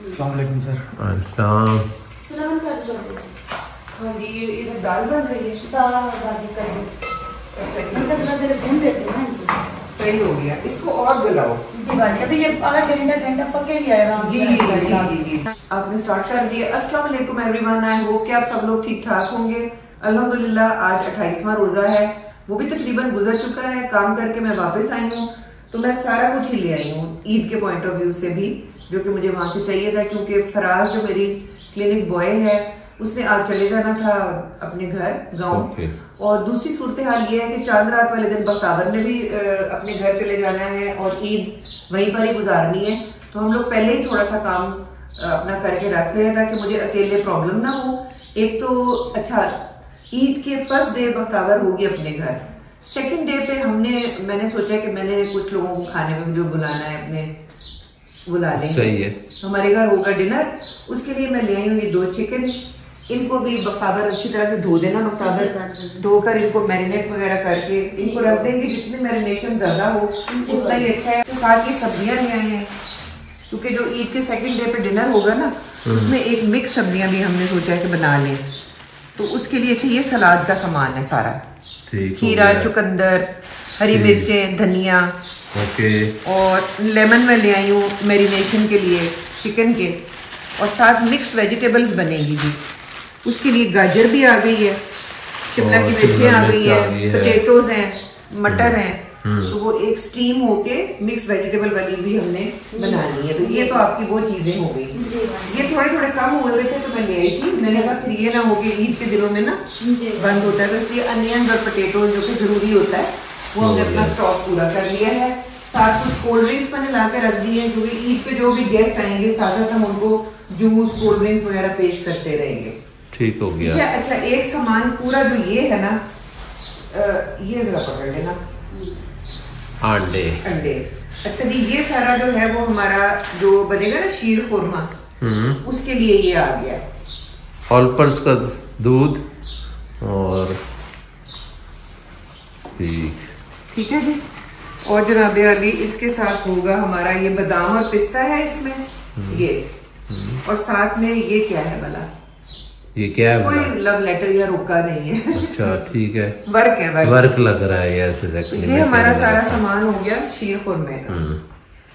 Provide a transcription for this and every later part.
अलैक्म sir अस्सलाम सलाम कर दो हाँ जी ये इधर दाल बन रही है हैं सही हो गया इसको और गलाओ जी भाजी अभी ये आधा घंटा घंटा पके आराम जी जी जी आपने स्टार्ट कर दिया अस्सलाम वालेकुम एवरीवन आई होप कि आप सब लोग ठीक ठाक होंगे अल्हम्दुलिल्लाह आज 28वां रोजा है वो भी तकरीबन गुजर चुका है काम करके मैं वापस आई हूँ तो मैं सारा कुछ ही ले आई हूँ ईद के पॉइंट ऑफ़ व्यू से भी जो कि मुझे वहाँ से चाहिए था क्योंकि फराज जो मेरी क्लिनिक बॉय है उसने आज चले जाना था अपने घर गाँव। Okay. और दूसरी सूरत हाल ये है कि चाँद रात वाले दिन बख्तावर ने भी अपने घर चले जाना है और ईद वहीं पर ही गुजारनी है। तो हम लोग पहले ही थोड़ा सा काम अपना करके रख रहे हैं ताकि मुझे अकेले प्रॉब्लम ना हो। एक तो अच्छा ईद के फ़र्स्ट डे बख्तावर होगी अपने घर। सेकंड डे पे हमने मैंने सोचा कि मैंने कुछ लोगों को खाने में जो बुलाना है अपने बुला लेंगे। सही है। हमारे घर होगा डिनर उसके लिए मैं ले आई हूँ ये दो चिकन इनको भी बख्तावर अच्छी तरह से धो देना बख्तावर धोकर इनको मैरिनेट वगैरह करके इनको रख देंगे। जितने मैरिनेशन ज़्यादा हो उतना ही अच्छा है। साथ ही सब्ज़ियाँ ले आए हैं। क्योंकि जो ईद के सेकंड डे पे डिनर होगा ना उसमें एक मिक्स सब्ज़ियाँ भी हमने सोचा है कि बना लें। तो उसके लिए चाहिए सलाद का सामान है सारा। खीरा चुकंदर हरी मिर्चें धनिया। ओके। और लेमन में ले आई हूँ मेरीनेशन के लिए चिकन के। और साथ मिक्स वेजिटेबल्स बनेगी जी उसके लिए गाजर भी आ गई है। शिमला की मिर्चें आ गई है। आ गई है। पोटेटोज हैं मटर हैं। तो वो एक स्टीम होके मिक्स वेजिटेबल वाली भी हमने बनानी है। तो ये तो आपकी वो चीज़ें हो गई। ये थोड़े थोड़े कम हुए हुए थे तो मैं ले आई थी। मैंने कहा फिर ये ना हो गया ईद के दिनों में ना बंद होता है। तो इसलिए अनियन और पोटेटो जो कि ज़रूरी होता है वो हमने अपना स्टॉक पूरा कर लिया है। साथ कुछ कोल्ड ड्रिंक्स मैंने ला के रख दी है क्योंकि ईद पे जो भी गेस्ट आएँगे साथ साथ हम उनको जूस कोल्ड ड्रिंक्स वगैरह पेश करते रहेंगे। ठीक हो गया। है अच्छा एक सामान पूरा जो ये है ना ये जरा पकड़ लेना। अंडे अंडे अच्छा जी ये सारा जो है वो हमारा जो बनेगा ना शीर खुरमा हम्म। उसके लिए ये आ गया। ऑल पर्स का दूध और ठीक ठीक है जी। और जनाब अली इसके साथ होगा हमारा ये बादाम और पिस्ता है इसमें ये। और साथ में ये क्या है भला ये क्या है कोई लव लेटर या रुका नहीं है। अच्छा ठीक है। वर्क है वर्क वर्क लग रहा है ऐसे तो ये में हमारा सारा सामान हो गया शीर खुरमे का हम्म,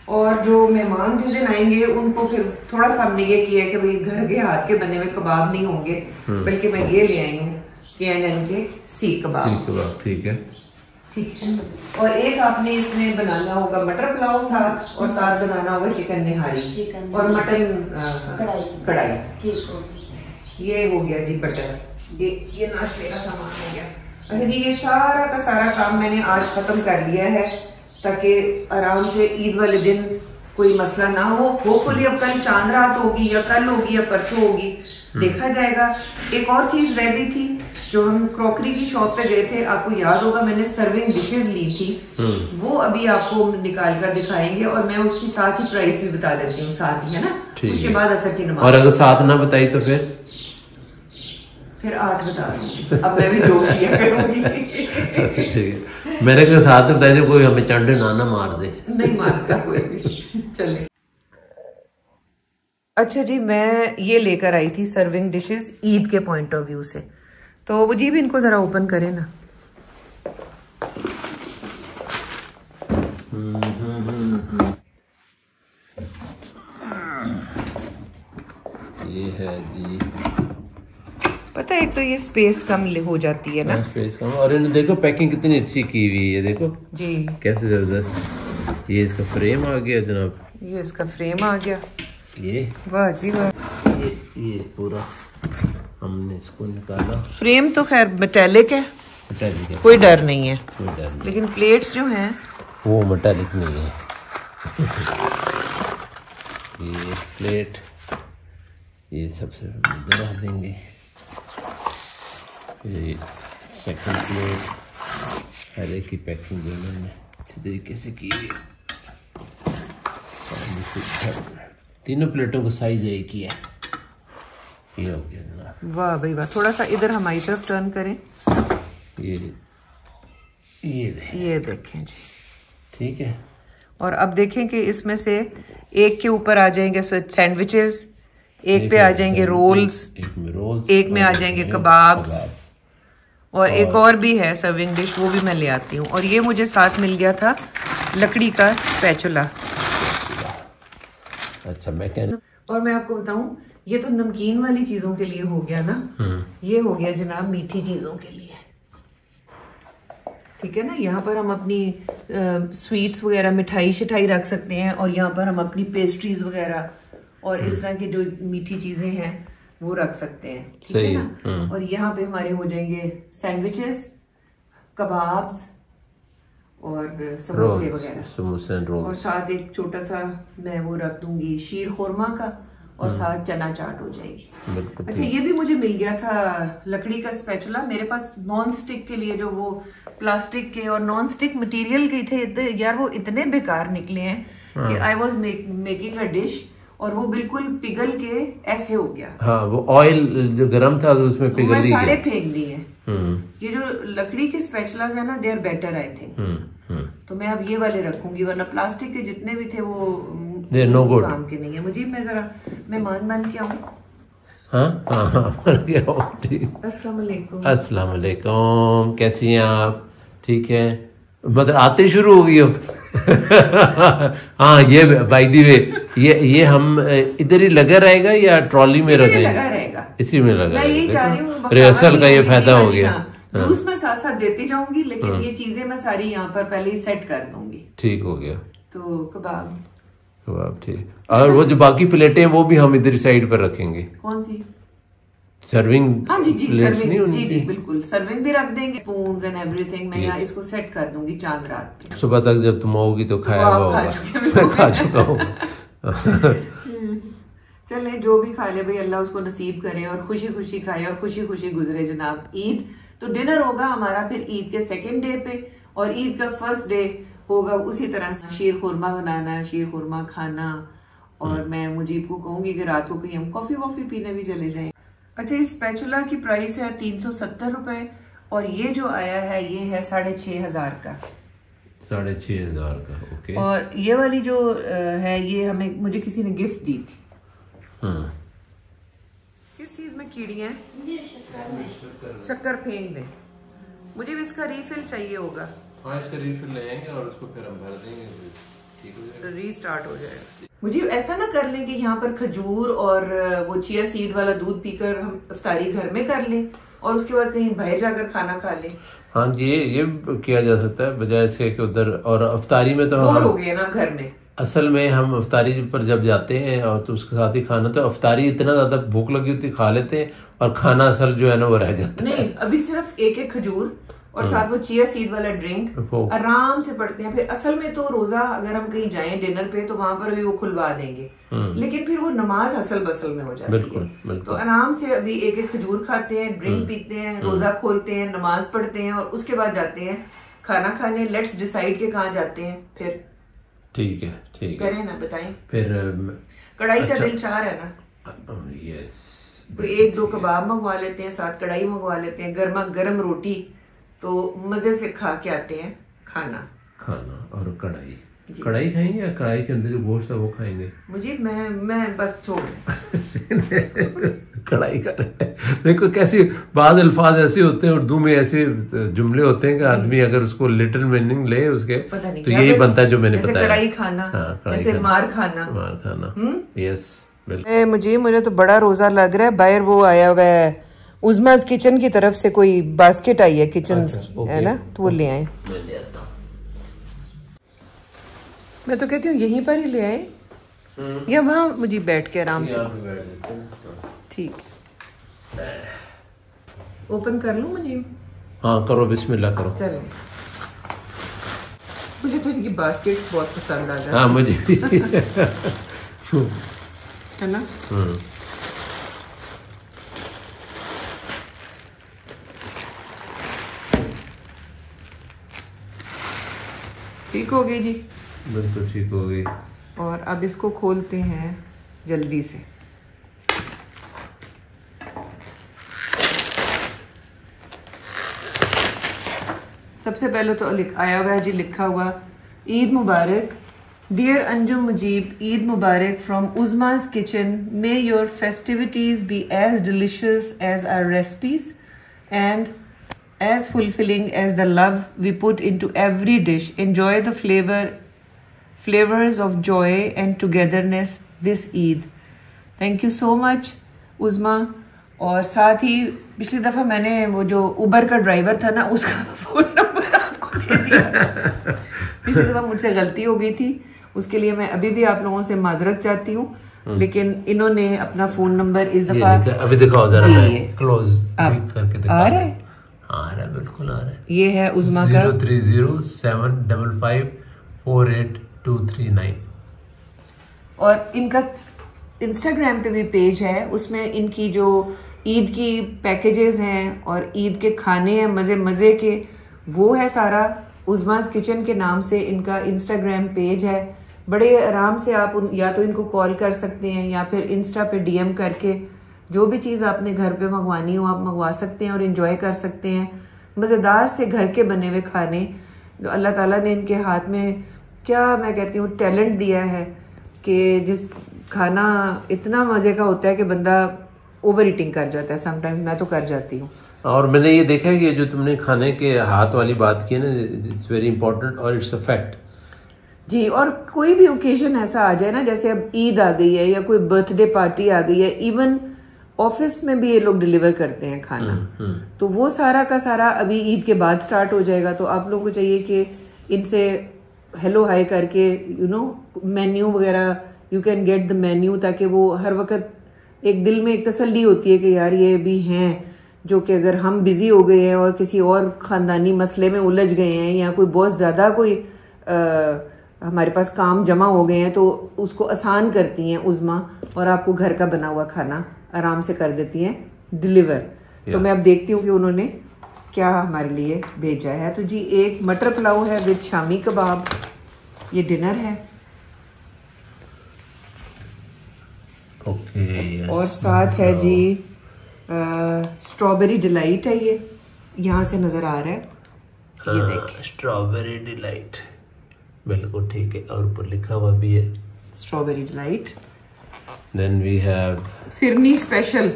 और जो मेहमान जिस दिन आएँगे उनको फिर थोड़ा सा हमने ये किया कि भाई घर के हाथ के बने हुए कबाब नहीं होंगे बल्कि मैं ये ले आई हूँ के एन एन के सीख कबाब ठीक है ठीक है। ठीक है। और एक आपने इसमें बनाना होगा मटर पुलाव साथ और साथ बनाना होगा चिकन निहारी। चिकन और मटन कढ़ाई। कढ़ाई। ठीक हो। ये हो गया जी बटर ये ये नाश्ते का सामान हो गया। अच्छा जी ये सारा का सारा काम मैंने आज खत्म कर लिया है ताकि आराम से ईद वाले दिन कोई मसला ना हो। होपफुली अब कल चाँद रात होगी या कल होगी या परसों होगी। देखा जाएगा। एक और चीज़ रह गई थी जो हम क्रॉकरी की शॉप पे गए थे आपको याद होगा मैंने सर्विंग डिशेस ली थी। वो अभी आपको निकाल कर दिखाएँगे और मैं उसकी साथ ही प्राइस भी बता देती हूँ साथ ही है ना? उसके बाद असर की नमाज़। और अगर साथ ना बताई तो फिर? फिर आठ बता दूँगी। अब मैं भी जोक किया करूँगी। अच्छा ठीक है। मैंने कहा साथ कोई हमें चंडे ना ना मार दे। नहीं मारता कोई भी। चले अच्छा जी मैं ये लेकर आई थी सर्विंग डिशेस ईद के पॉइंट ऑफ़ व्यू से। तो वो जी भी इनको जरा ओपन करें ना। ये है जी। पता है एक तो ये स्पेस कम हो जाती है ना। स्पेस कम। और इन्हें देखो पैकिंग कितनी अच्छी की हुई है देखो। जी। कैसे ज़बरदस्त। ये इसका फ्रेम आ गया जनाब। ये इसका फ्रेम आ गया। ये। वाह जी वाह। ये ये पूरा हमने इसको निकाला। फ्रेम तो खैर मेटेलिक है। मेटालिक है। कोई डर नहीं है। कोई डर नहीं। लेकिन प्लेट्स जो हैं वो मेटालिक नहीं है। ये प्लेट ये सबसे रख देंगे। ये सेकंड प्लेट पहले की पैकिंग जो इन्होंने अच्छी तरीके से की है। तीनों प्लेटों का साइज़ एक ही है। ये हो गया वाह भाई वाह। थोड़ा सा इधर हमारी तरफ़ टर्न करें। ये ये दे। ये देखें जी। ठीक है। और अब देखें कि इसमें से एक के ऊपर आ जाएँगे सैंडविचेस एक पे आ जाएँगे रोल्स एक में रोल्स एक में आ जाएँगे कबाब्स और एक और भी है सर्विंग डिश वो भी मैं ले आती हूँ। और ये मुझे साथ मिल गया था लकड़ी का स्पैचुला अच्छा मैं कह और मैं आपको बताऊँ ये तो नमकीन वाली चीज़ों के लिए हो गया ना? ये हो गया जनाब मीठी चीज़ों के लिए। ठीक है ना? यहाँ पर हम अपनी स्वीट्स वगैरह मिठाई शिठाई रख सकते हैं और यहाँ पर हम अपनी पेस्ट्रीज वगैरह और इस तरह की जो मीठी चीज़ें हैं वो रख सकते हैं ठीक है ना? और यहाँ पे हमारे हो जाएँगे सैंडविचेस कबाब्स और समोसे वगैरह। समोसे और साथ एक छोटा सा मैं वो रख दूँगी शीर खोरमा का और साथ चना चाट हो जाएगी। अच्छा ये भी मुझे मिल गया था लकड़ी का स्पैचुला मेरे पास नॉन स्टिक के लिए जो वो प्लास्टिक के और नॉन स्टिक मटेरियल के थे यार वो इतने बेकार निकले हैं कि I was making a dish और वो बिल्कुल पिघल के ऐसे हो गया। हाँ वो ऑयल जो गरम था तो उसमें पिघल मैं सारे फेंक दिए। हम्म। ये जो लकड़ी के स्पैचुलास है ना they are better I think तो मैं अब ये वाले रखूँगी वरना प्लास्टिक के जितने भी थे वो are no काम के नहीं है। मुझे मैं जरा मेहमान बन के आऊँ? हाँ? हाँ हाँ गया अस्सलाम वालेकुम कैसी हैं आप? ठीक है? मतलब आते शुरू हो गई हो? हाँ ये बाई दी वे ये ये हम इधर ही लगा रहेगा या ट्रॉली में रहेगा। इसी में लगा रहेगा हूँ। रिहर्सल का ये फ़ायदा हो गया। हाँ, जूस मैं साथ साथ देती जाऊँगी लेकिन ये चीज़ें मैं सारी यहाँ पर पहले ही सेट कर दूँगी। ठीक हो गया। तो कबाब। कबाब ठीक। और वो जो बाकी प्लेटें हैं वो भी हम इधर साइड पर रखेंगे। कौन सी? सर्विंग हाँ जी जी सर्विंग जी जी बिल्कुल। सर्विंग भी रख देंगे स्पून एंड एवरीथिंग मैं यहाँ इसको सेट कर दूँगी चाँद रात सुबह तक जब तुम आओगी तो खाया वो हुआ होगा। खा चुका हूँ। चले जो भी खा ले भाई अल्लाह उसको नसीब करे और खुशी खुशी खाए और खुशी खुशी गुजरे जनाब ईद। तो डिनर होगा हमारा फिर ईद के सेकेंड डे पे और ईद का फ़र्स्ट डे होगा उसी तरह से शीर खुरमा बनाना शीर खुरमा खाना और मैं मुजीब को कहूँगी कि रात को कहीं हम कॉफ़ी वॉफी पीने भी चले जाएँ। अच्छा इस स्पैचुला की प्राइस है तीन सौ सत्तर रुपए और ये जो आया है ये है साढ़े छह हज़ार का। साढ़े छह हज़ार का ओके। और ये वाली जो है ये हमें मुझे किसी ने गिफ्ट दी थी। हम्म किस चीज़ में कीड़ी है? शक्कर फेंक दे। मुझे भी इसका रीफिल चाहिए होगा। हाँ इसका रिफिल ले आएँगे और उसको फिर हम भर देंगे। ठीक हो जाएगा। रीस्टार्ट हो जाएगा। मुझे ऐसा ना कर लें कि यहाँ पर खजूर और वो चिया सीड वाला दूध पीकर हम इफ्तारी घर में कर लें और उसके बाद कहीं बाहर जाकर खाना खा लें। हाँ जी ये ये किया जा सकता है बजाय इसके कि उधर और अफ्तारी में तो हम हो गए ना घर में। असल में हम अफ्तारी पर जब जाते हैं और तो उसके साथ ही खाना तो अफ्तारी इतना ज़्यादा भूख लगी होती खा लेते हैं और खाना असल जो है ना वो रह जाता है। नहीं अभी सिर्फ़ एक एक खजूर और साथ वो चिया सीड वाला ड्रिंक आराम से पढ़ते हैं। फिर असल में तो रोजा अगर हम कहीं जाएँ डिनर पे तो वहाँ पर भी वो खुलवा देंगे। लेकिन फिर वो नमाज़ असल बसल में हो जाती बिल्कुल, है। बिल्कुल। तो आराम से अभी एक एक खजूर खाते हैं ड्रिंक पीते हैं रोजा खोलते हैं नमाज़ पढ़ते हैं और उसके बाद जाते हैं खाना खाने। लेट्स डिसाइड के कहाँ जाते हैं फिर ठीक है ठीक है। करें ना बताएँ। फिर कढ़ाई का दिल चार है ना? यस कोई एक दो कबाब मंगवा लेते हैं साथ कढ़ाई मंगवा लेते हैं गर्मा गर्म रोटी। तो मज़े से खा के आते हैं खाना। खाना और कढ़ाई। कढ़ाई खाएँगे या कढ़ाई के अंदर जो गोश्त है वो खाएँगे? मुझे मैं मैं बस छोड़। कढ़ाई का देखो कैसी बाद अल्फाज ऐसे होते हैं उर्दू में ऐसे जुमले होते हैं कि आदमी अगर उसको लिटिल मीनिंग ले उसके तो यही बनता है जो मैंने बताया। कढ़ाई खाना हाँ, कढ़ाई जैसे खाना। मार खाना। मार खाना। यस बिल्कुल। मुझे मुझे तो बड़ा रोजा लग रहा है बाहर वो आया हुआ है। उजमाज किचन की तरफ़ से कोई बास्केट आई है किचन अच्छा, की है ना? तो वो ले आए। मैं ले आता हूँ। मैं तो कहती हूँ यहीं पर ही ले आए। या वहाँ मुझे बैठ के आराम से। हाँ। ठीक ओपन कर लूँ मुझे? हाँ करो बिस्मिल्लाह करो। चले। मुझे तो इनकी बास्केट बहुत पसंद आ जाती हाँ मुझे भी। है ना? ठीक हो गई जी? बिल्कुल ठीक हो गई और अब इसको खोलते हैं जल्दी से। सबसे पहले तो आया हुआ है जी लिखा हुआ Eid Mubarak. Dear Anjum Mujeeb Eid Mubarak from Uzma's kitchen may your festivities be as delicious as our recipes and as fulfilling as the love we put into every dish. Enjoy the flavor flavors of joy and togetherness this Eid. Thank you so much Uzma और साथ ही पिछली दफ़ा मैंने वो जो उबर का driver था ना उसका फ़ोन नंबर आपको दे दिया पिछली दफ़ा मुझसे गलती हो गई थी उसके लिए मैं अभी भी आप लोगों से माजरत चाहती हूँ लेकिन इन्होंने अपना फ़ोन नंबर इस दफ़ा अभी दिखाओ जरा। क्लोज आ रहा है आ रहा है बिल्कुल आ रहा है। ये है उज़मा का three zero seven double five four eight two three nine. और इनका इंस्टाग्राम पे भी पेज है उसमें इनकी जो ईद की पैकेजेस हैं और ईद के खाने हैं मज़े मज़े के वो है सारा। उज़मास किचन के नाम से इनका इंस्टाग्राम पेज है। बड़े आराम से आप उन, या तो इनको कॉल कर सकते हैं या फिर इंस्टा पे डीएम करके जो भी चीज़ आपने घर पे मंगवानी हो आप मंगवा सकते हैं और इन्जॉय कर सकते हैं। मज़ेदार से घर के बने हुए खाने। जो अल्लाह ताला ने इनके हाथ में क्या मैं कहती हूँ टैलेंट दिया है कि जिस खाना इतना मज़े का होता है कि बंदा ओवर ईटिंग कर जाता है। समटाइम्स मैं तो कर जाती हूँ। और मैंने ये देखा है कि जो तुमने खाने के हाथ वाली बात की है ना इट्स वेरी इंपॉर्टेंट और इट्स अ फैक्ट जी और कोई भी ओकेजन ऐसा आ जाए ना जैसे अब ईद आ गई है या कोई बर्थडे पार्टी आ गई है इवन ऑफ़िस में भी ये लोग डिलीवर करते हैं खाना हुँ, हुँ. तो वो सारा का सारा अभी ईद के बाद स्टार्ट हो जाएगा तो आप लोगों को चाहिए कि इनसे हेलो हाय करके यू नो मेन्यू वगैरह you can get the menu ताकि वो हर वक्त एक दिल में एक तसल्ली होती है कि यार ये भी हैं जो कि अगर हम बिज़ी हो गए हैं और किसी और खानदानी मसले में उलझ गए हैं या कोई बहुत ज़्यादा कोई आ, हमारे पास काम जमा हो गए हैं तो उसको आसान करती हैं उज़मा और आपको घर का बना हुआ खाना आराम से कर देती हैं डिलीवर तो मैं अब देखती हूँ कि उन्होंने क्या हमारे लिए भेजा है। तो जी एक मटर पुलाव है विद शामी कबाब। ये डिनर है। ओके और साथ है जी स्ट्रॉबेरी डिलाइट है ये। यहाँ से नज़र आ रहा है। ये देखें। स्ट्रॉबेरी डिलाइट बिल्कुल ठीक है और ऊपर लिखा हुआ भी है। Strawberry delight then we have phirni special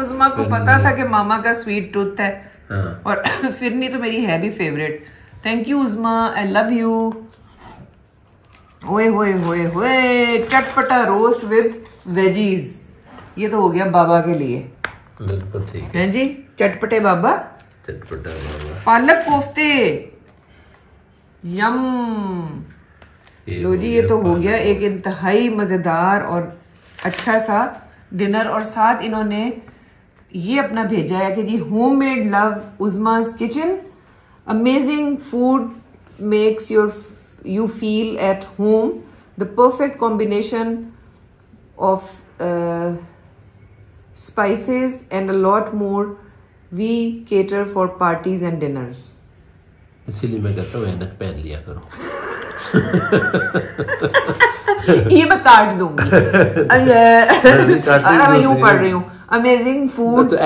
Uzma को पता था कि मामा का स्वीट टूथ है। हाँ। और फिरनी तो मेरी है भी favourite thank you Uzma I love you ओए होए होए होए चटपटा रोस्ट विद वेजीज ये तो हो गया बाबा के लिए। बिल्कुल ठीक। है जी चटपटे बाबा। चटपटा वाला पालक कोफ्ते। यम लो जी ये तो हो गया एक इंतहाई मज़ेदार और अच्छा सा डिनर और साथ इन्होंने ये अपना भेजा है कि जी home made love Uzma's kitchen amazing food makes your you feel at home the perfect combination of uh, and a lot more we cater for parties and dinners. इसीलिए मैं कहता हूँ पहन लिया करो। ये मैं काट दूँगी। मैं यूँ पढ़ रही हूँ। अमेजिंग फ़ूड तो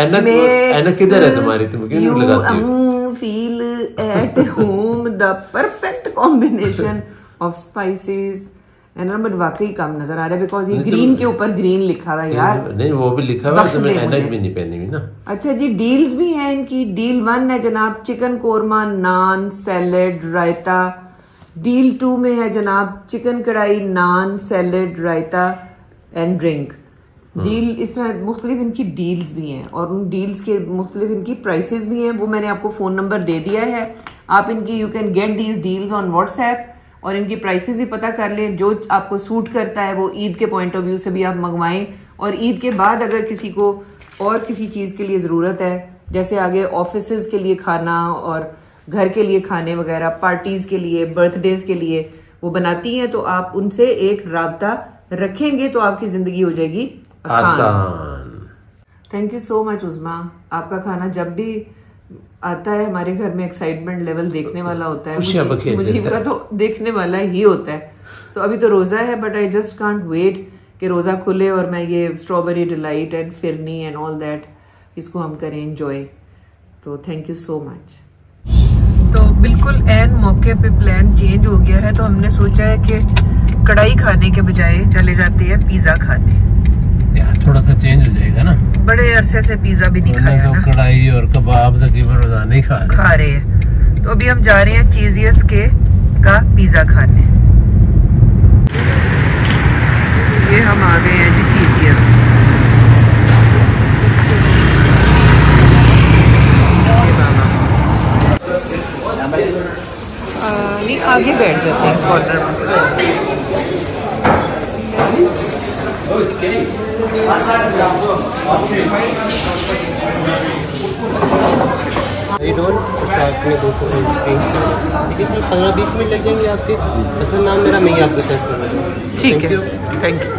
किधर है तुम्हारी? तुम क्यों नहीं लगाती feel at home the perfect combination of spices but वाकई कम नज़र आ रहा है बिकॉज़ ये तो- ग्रीन के ऊपर ग्रीन लिखा हुआ यार। नहीं वो भी लिखा हुआ है तो मुझे। भी नहीं पहनी हुई ना। अच्छा जी डील्स भी हैं इनकी। डील वन है जनाब chicken korma naan salad raita. Deal two में है जनाब chicken kadhai naan salad raita and drink deal इस तरह मुख्तलिफ़ इनकी डील्स भी हैं और उन डील्स के मुख्तलिफ़ इनकी प्राइसेस भी हैं वो मैंने आपको फ़ोन नंबर दे दिया है। आप इनकी you can get these deals on WhatsApp और इनकी प्राइसेस भी पता कर लें जो आपको सूट करता है वो ईद के पॉइंट ऑफ़ व्यू से भी आप मंगवाएँ और ईद के बाद अगर किसी को और किसी चीज़ के लिए ज़रूरत है जैसे आगे ऑफ़िस के लिए खाना और घर के लिए खाने वगैरह पार्टीज़ के लिए बर्थडेज के लिए वो बनाती हैं तो आप उनसे एक रबता रखेंगे तो आपकी ज़िंदगी हो जाएगी आसान। Thank you so much Uzma. आपका खाना जब भी आता है हमारे घर में एक्साइटमेंट लेवल देखने वाला होता है मुझे- मुझे तो देखने वाला ही होता है। तो अभी तो रोज़ा है but I just can't wait कि रोज़ा खुले और मैं ये strawberry delight and phirni and all that इसको हम करें एंजॉय तो थैंक यू सो मच तो बिल्कुल एन मौके पे प्लान चेंज हो गया है तो हमने सोचा है कि कढ़ाई खाने के बजाय चले जाते हैं पिज़्ज़ा खाने। यार थोड़ा सा चेंज हो जाएगा ना। बड़े अरसे से पिज़्ज़ा भी नहीं खाया तो ना। कढ़ाई और कबाब तकरीबन रोज़ाना ही खा रहे खा रहे हैं। तो अभी हम जा रहे हैं चीजियस के का पिज़्ज़ा खाने। ये हम आ गए हैं जी चीजियस नहीं आगे बैठ जाते हैं। कॉर्नर में। ये रोल साथ में दो तीन ठीक है पंद्रह बीस मिनट लग जाएँगे आपके। असल नाम मेरा मैं ही आपको ठीक है। थैंक यू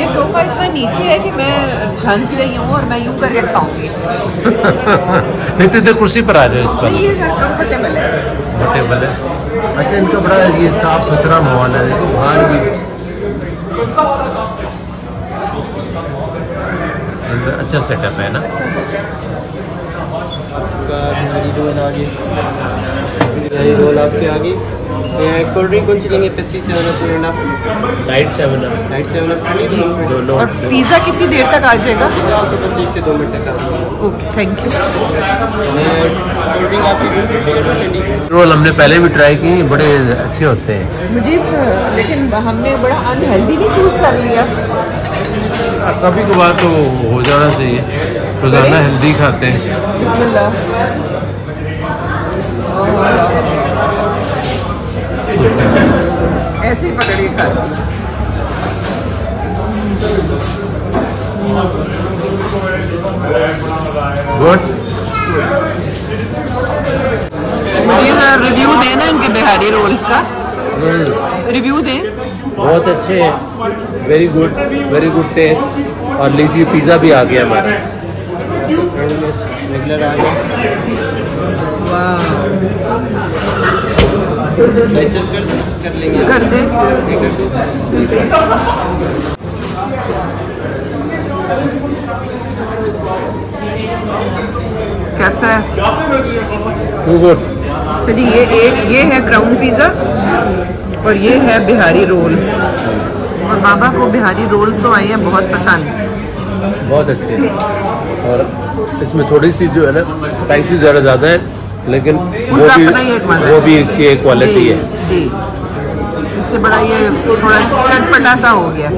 ये सोफा इतना नीचे है कि मैं हंस गई हूँ और मैं यूँ करके खाऊँगी नहीं तो इधर कुर्सी पर आ जाओ इस पर। ये कंफर्टेबल है। टेबल है। अच्छा इनका बड़ा ये साफ़ सुथरा माहौल है, देखो, बाहर भी। अच्छा सेटअप है ना? आपका हमारी रोल आ गई ये रोल आपके आ कोल्ड ड्रिंक कौन सी लेंगे Pepsi seven up Mirinda light seven light seven up दोनों और पिज़्ज़ा कितनी देर तक आ जाएगा? आपके पास एक से दो मिनट तक okay thank you cold drink आपकी रोल हमने पहले भी ट्राई किए बड़े अच्छे होते हैं। मुझे लेकिन हमने बड़ा अनहेल्दी नहीं चूज़ कर लिया। कभी कभार तो हो जाना चाहिए। रोज़ाना हेल्दी खाते हैं। बिस्मिल्लाह। ऐसे ही पकड़िए खा गुड मुझे रिव्यू देना इनके बिहारी रोल्स का। रिव्यू दें। बहुत अच्छे हैं। Very good very good taste और लीजिए पिज़्ज़ा भी आ गया हमारा। रेगुलर आ गया कर दें कैसा है? गुड चलिए ये एक ये है क्राउन पिज़्ज़ा और ये है बिहारी रोल्स और बाबा को बिहारी रोल्स तो आए हैं बहुत पसंद. बहुत अच्छे। और इसमें थोड़ी सी जो है ना स्पाइसी ज़रा ज़्यादा है। लेकिन वो भी एक मज़ा वो भी इसकी एक क्वालिटी है। जी। इससे बड़ा ये थोड़ा चटपटा सा हो गया।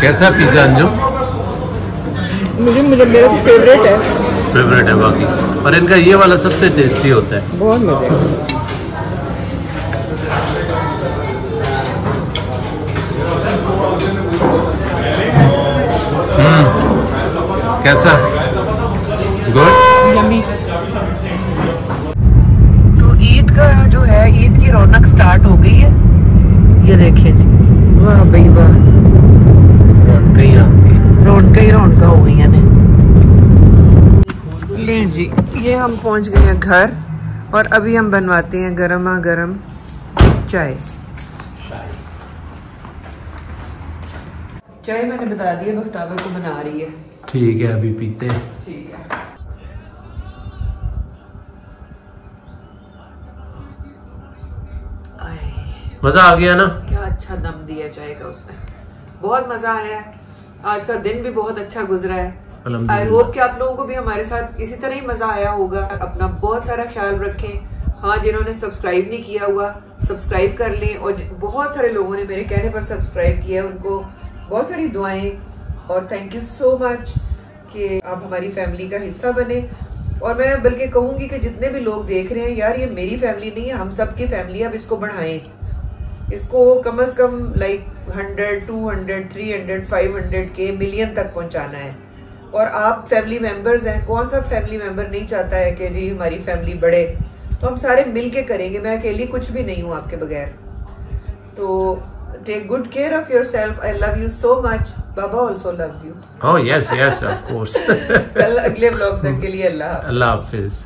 कैसा पिज़्ज़ा अंजुम मुझे मुझे मेरा फेवरेट है। फेवरेट है बाकी। और इनका ये वाला सबसे टेस्टी होता है। बहुत मज़े कैसा? गुड तो ईद का जो है ईद की रौनक स्टार्ट हो गई है। ये देखें जी। वाह भाई वाह। कहीं आपकी रौनक। ही रौनक हो गई ने ले जी ये हम पहुँच गए हैं घर और अभी हम बनवाते हैं गर्मा गर्म चाय। चाय मैंने बता दिया बख्तावर को बना रही है। ठीक है अभी पीते हैं। ठीक है। मज़ा आ गया ना? क्या अच्छा दम दिया चाय का उसने। बहुत मज़ा आया। है आज का दिन भी बहुत अच्छा गुजरा है। आई होप कि आप लोगों को भी हमारे साथ इसी तरह ही मज़ा आया होगा। अपना बहुत सारा ख्याल रखें। हाँ जिन्होंने सब्सक्राइब नहीं किया हुआ सब्सक्राइब कर लें और बहुत सारे लोगों ने मेरे कहने पर सब्सक्राइब किया उनको बहुत सारी दुआएँ। और थैंक यू सो मच कि आप हमारी फैमिली का हिस्सा बने। और मैं बल्कि कहूँगी कि जितने भी लोग देख रहे हैं यार ये मेरी फैमिली नहीं है हम सबकी फैमिली है, अब इसको बढ़ाएँ। इसको कम अज कम like hundred two hundred three hundred five hundred के मिलियन तक पहुँचाना है। और आप फैमिली मेंबर्स हैं कौन सा फैमिली मेंबर नहीं चाहता है कि जी हमारी फैमिली बढ़े? तो हम सारे मिल के करेंगे मैं अकेली कुछ भी नहीं हूँ आपके बगैर। तो Take good care of yourself I love you so much Baba also loves you Oh yes, yes, of course. कल अगले ब्लॉग तक के लिए अल्लाह हाफ़िज़। Allah Hafiz.